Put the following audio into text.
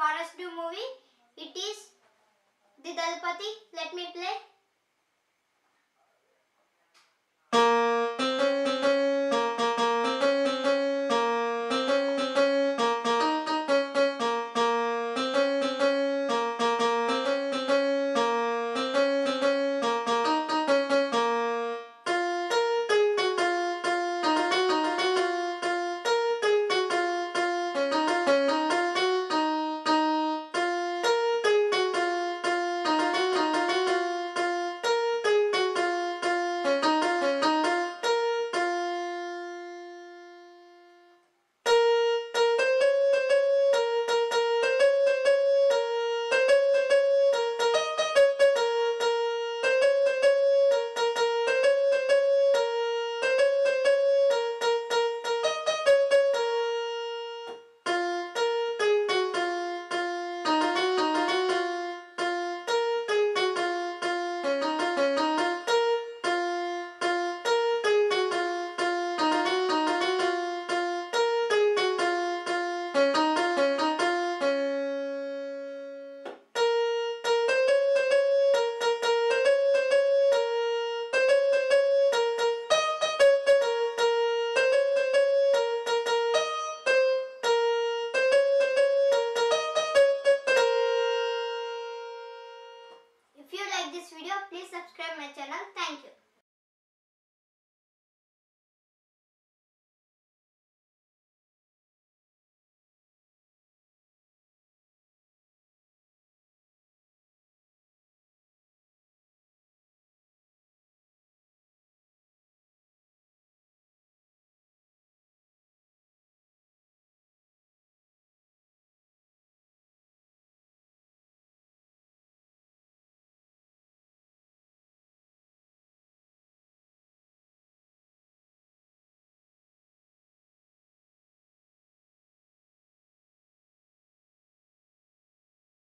RS2 movie. It is the Dalpati. Let me play. like this video, please subscribe my channel. Thank you.